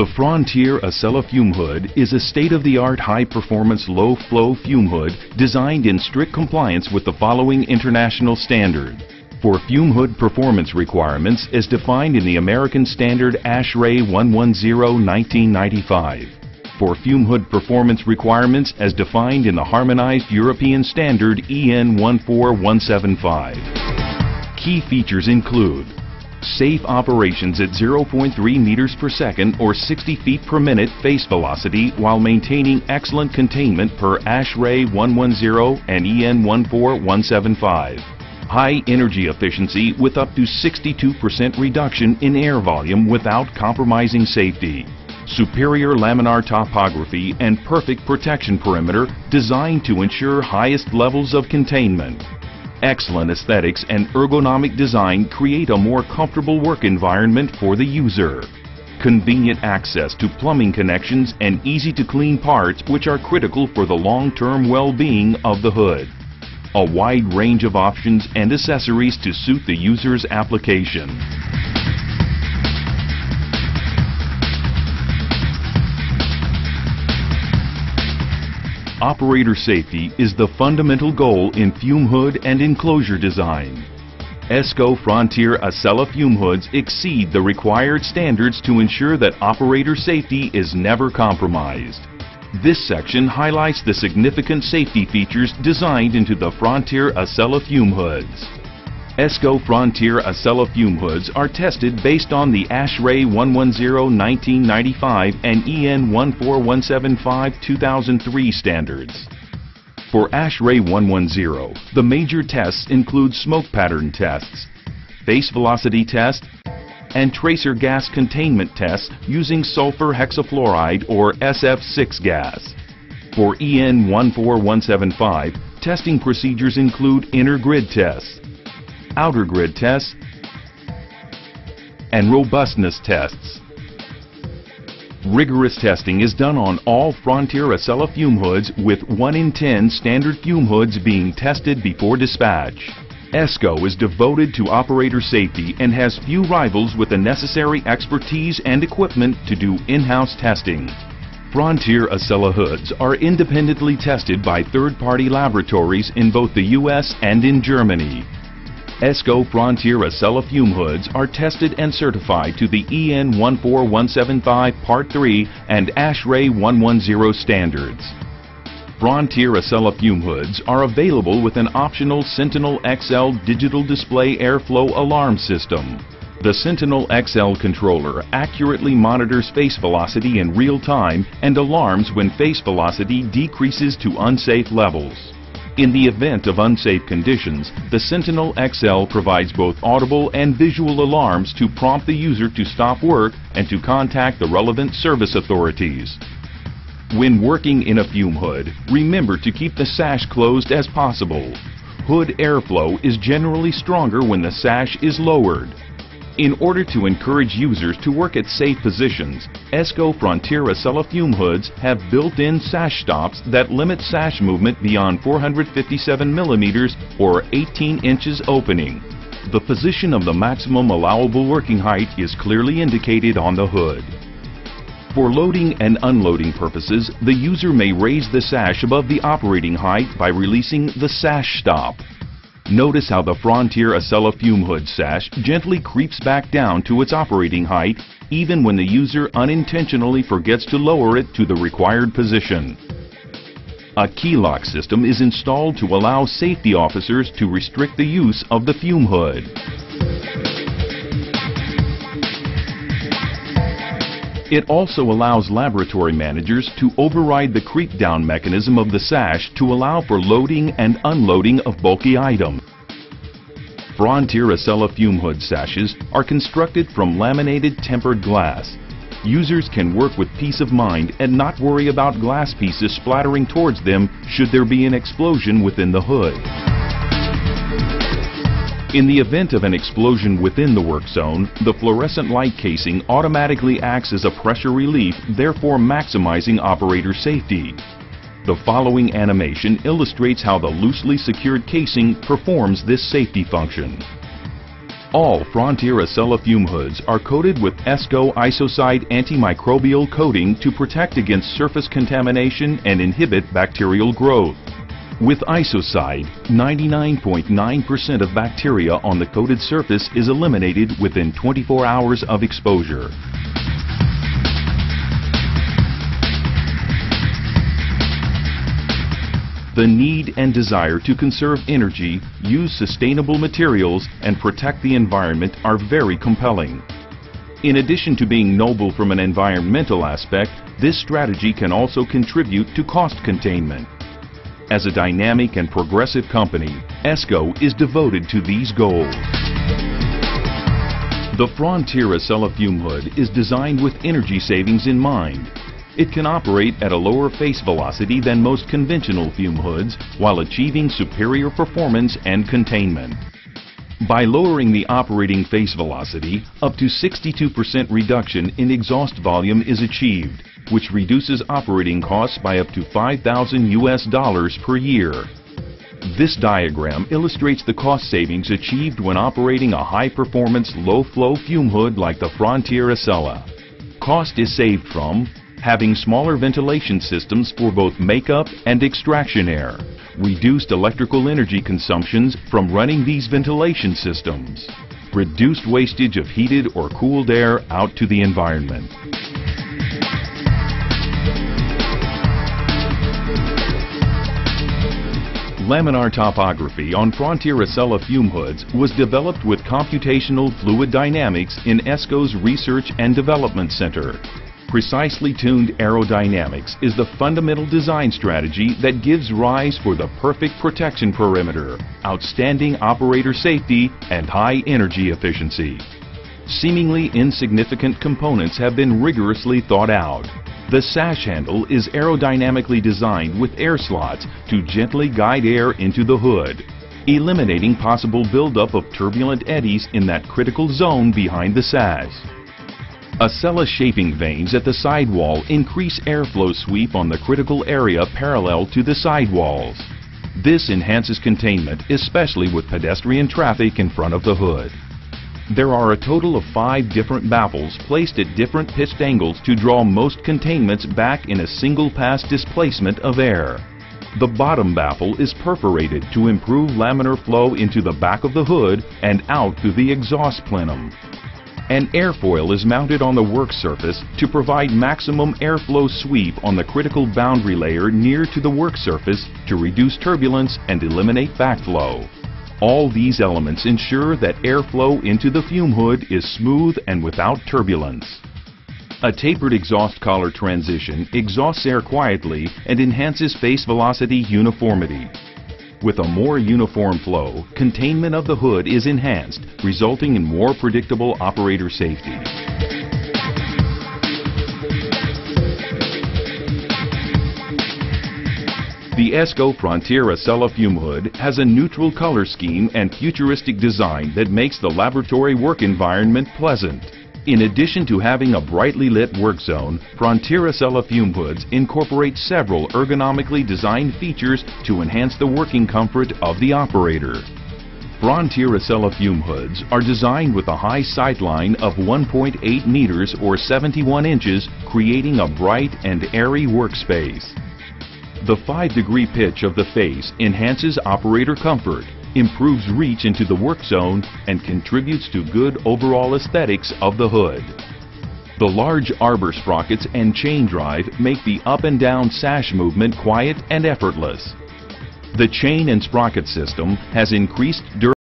The Frontier Acela Fume Hood is a state-of-the-art high-performance low-flow fume hood designed in strict compliance with the following international standard. For fume hood performance requirements as defined in the American Standard ASHRAE 110-1995. For fume hood performance requirements as defined in the Harmonized European Standard EN 14175. Key features include safe operations at 0.3 meters per second or 60 feet per minute face velocity while maintaining excellent containment per ASHRAE 110 and EN 14175. High energy efficiency with up to 62% reduction in air volume without compromising safety. Superior laminar topography and perfect protection perimeter designed to ensure highest levels of containment. Excellent aesthetics and ergonomic design create a more comfortable work environment for the user. Convenient access to plumbing connections and easy to clean parts which are critical for the long-term well-being of the hood. A wide range of options and accessories to suit the user's application. Operator safety is the fundamental goal in fume hood and enclosure design. ESCO Frontier Acela fume hoods exceed the required standards to ensure that operator safety is never compromised. This section highlights the significant safety features designed into the Frontier Acela fume hoods. ESCO Frontier Acela fume hoods are tested based on the ASHRAE 110-1995 and EN 14175-2003 standards. For ASHRAE 110, the major tests include smoke pattern tests, face velocity test, and tracer gas containment tests using sulfur hexafluoride or SF6 gas. For EN 14175, testing procedures include inner grid tests, outer grid tests, and robustness tests. Rigorous testing is done on all Frontier Acela fume hoods with 1 in 10 standard fume hoods being tested before dispatch. ESCO is devoted to operator safety and has few rivals with the necessary expertise and equipment to do in-house testing. Frontier Acela hoods are independently tested by third-party laboratories in both the U.S. and in Germany. ESCO Frontier Acela fume hoods are tested and certified to the EN 14175 Part 3 and ASHRAE 110 standards. Frontier Acela fume hoods are available with an optional Sentinel XL digital display airflow alarm system. The Sentinel XL controller accurately monitors face velocity in real time and alarms when face velocity decreases to unsafe levels. In the event of unsafe conditions, the Sentinel XL provides both audible and visual alarms to prompt the user to stop work and to contact the relevant service authorities. When working in a fume hood, remember to keep the sash closed as possible. Hood airflow is generally stronger when the sash is lowered. In order to encourage users to work at safe positions, ESCO Frontier Acela fume hoods have built-in sash stops that limit sash movement beyond 457 millimeters or 18 inches opening. The position of the maximum allowable working height is clearly indicated on the hood. For loading and unloading purposes, the user may raise the sash above the operating height by releasing the sash stop. Notice how the Frontier Acela fume hood sash gently creeps back down to its operating height even when the user unintentionally forgets to lower it to the required position. A key lock system is installed to allow safety officers to restrict the use of the fume hood. It also allows laboratory managers to override the creep down mechanism of the sash to allow for loading and unloading of bulky items. Frontier Acela fume hood sashes are constructed from laminated tempered glass. Users can work with peace of mind and not worry about glass pieces splattering towards them should there be an explosion within the hood. In the event of an explosion within the work zone, the fluorescent light casing automatically acts as a pressure relief, therefore maximizing operator safety. The following animation illustrates how the loosely secured casing performs this safety function. All Frontier Acela fume hoods are coated with ESCO Isocide antimicrobial coating to protect against surface contamination and inhibit bacterial growth. With Isocide, 99.9% of bacteria on the coated surface is eliminated within 24 hours of exposure. The need and desire to conserve energy, use sustainable materials, and protect the environment are very compelling. In addition to being noble from an environmental aspect, this strategy can also contribute to cost containment. As a dynamic and progressive company, ESCO is devoted to these goals. The Frontier Acela fume hood is designed with energy savings in mind it can operate at a lower face velocity than most conventional fume hoods while achieving superior performance and containment. By lowering the operating face velocity, up to 62% reduction in exhaust volume is achieved, which reduces operating costs by up to 5,000 US dollars per year. This diagram illustrates the cost savings achieved when operating a high-performance, low-flow fume hood like the Frontier Acela. Cost is saved from having smaller ventilation systems for both makeup and extraction air, reduced electrical energy consumptions from running these ventilation systems, reduced wastage of heated or cooled air out to the environment. Laminar topography on Frontier Acela fume hoods was developed with computational fluid dynamics in ESCO's Research and Development Center Precisely tuned aerodynamics is the fundamental design strategy that gives rise for the perfect protection perimeter, outstanding operator safety, and high energy efficiency. Seemingly insignificant components have been rigorously thought out. The sash handle is aerodynamically designed with air slots to gently guide air into the hood, eliminating possible buildup of turbulent eddies in that critical zone behind the sash. Acela shaping vanes at the sidewall increase airflow sweep on the critical area parallel to the sidewalls. This enhances containment, especially with pedestrian traffic in front of the hood. There are a total of five different baffles placed at different pitched angles to draw most containments back in a single pass displacement of air. The bottom baffle is perforated to improve laminar flow into the back of the hood and out through the exhaust plenum. An airfoil is mounted on the work surface to provide maximum airflow sweep on the critical boundary layer near to the work surface to reduce turbulence and eliminate backflow. All these elements ensure that airflow into the fume hood is smooth and without turbulence. A tapered exhaust collar transition exhausts air quietly and enhances face velocity uniformity. With a more uniform flow, containment of the hood is enhanced, resulting in more predictable operator safety. The ESCO Frontier Acela Fume Hood has a neutral color scheme and futuristic design that makes the laboratory work environment pleasant. In addition to having a brightly lit work zone, Frontier Acela fume hoods incorporate several ergonomically designed features to enhance the working comfort of the operator. Frontier Acela fume hoods are designed with a high sight line of 1.8 meters or 71 inches, creating a bright and airy workspace. The 5 degree pitch of the face enhances operator comfort improves reach into the work zone, and contributes to good overall aesthetics of the hood. The large arbor sprockets and chain drive make the up and down sash movement quiet and effortless. The chain and sprocket system has increased durability